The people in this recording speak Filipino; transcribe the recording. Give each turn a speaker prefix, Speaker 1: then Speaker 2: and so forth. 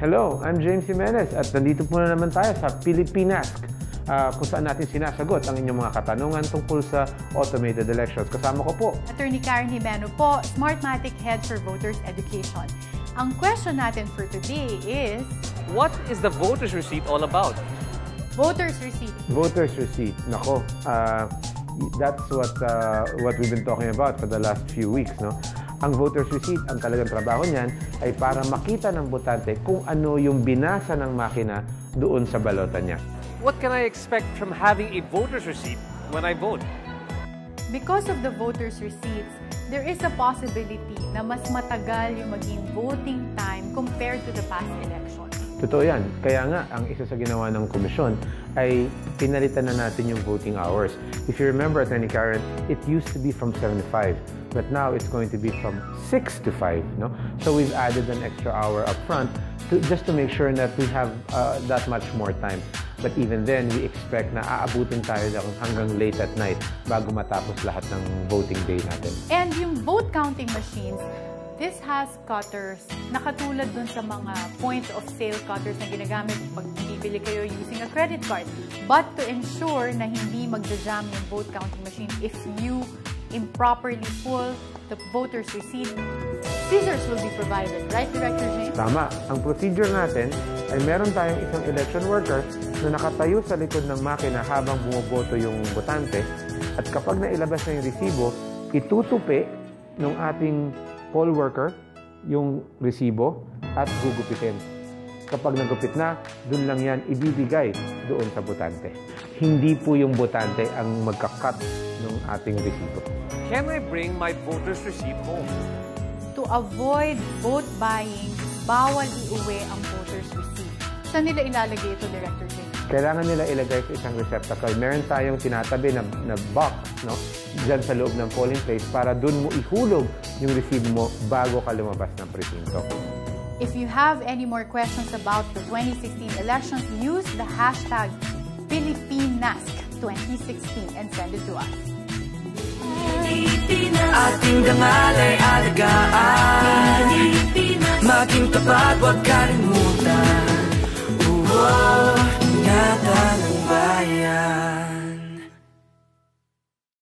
Speaker 1: Hello, I'm James Jimenez at nandito po na naman tayo sa Pilipinas uh, kung saan natin sinasagot ang inyong mga katanungan tungkol sa automated elections. Kasama ko po.
Speaker 2: Attorney Karen Jimeno po, Smartmatic Head for Voters Education. Ang question natin for today is...
Speaker 3: What is the voter's receipt all about?
Speaker 2: Voters receipt.
Speaker 1: Voters receipt. Nako, uh, that's what uh, what we've been talking about for the last few weeks, no? Ang voter's receipt, ang talagang trabaho niyan ay para makita ng botante kung ano yung binasa ng makina doon sa balota niya.
Speaker 3: What can I expect from having a voter's receipt when I vote?
Speaker 2: Because of the voter's receipts, there is a possibility na mas matagal yung maging voting time compared to the past election.
Speaker 1: Totoo yan. Kaya nga, ang isa sa ginawa ng komisyon ay pinalitan na natin yung voting hours. If you remember, Attorney Karen, it used to be from 7 to 5. But now it's going to be from 6 to 5. No? So we've added an extra hour up front to, just to make sure that we have uh, that much more time. But even then, we expect na aabutin tayo hanggang late at night bago matapos lahat ng voting day natin.
Speaker 2: And yung vote counting machines, This has cutters na katulad dun sa mga point of sale cutters na ginagamit pag bibili kayo using a credit card. But to ensure na hindi magja-jam yung vote counting machine if you improperly pull the voter's receipt, scissors will be provided. Right, Director James?
Speaker 1: Tama. Ang procedure natin ay meron tayong isang election worker na nakatayo sa likod ng makina habang bumoboto yung botante at kapag nailabas na yung resibo, itutupi ng ating poll worker yung resibo at gugupitin. Kapag nagupit na, dun lang yan ibibigay doon sa botante. Hindi po yung botante ang magkakat ng ating resibo.
Speaker 3: Can I bring my voter's receipt home?
Speaker 2: To avoid vote buying, bawal iuwi ang voter's receipt. Saan nila ilalagay ito, Director James?
Speaker 1: Kailangan nila ilagay sa isang receptacle. Meron tayong tinatabi na, na box, no? Diyan sa loob ng polling place para dun mo ihulog yung resibo mo bago ka lumabas ng presinto.
Speaker 2: If you have any more questions about the 2016 elections, use the hashtag PilipiNask2016 and send it to us.
Speaker 4: Ating dangalay alagaan Maging tapat, huwag kalimutan whoa.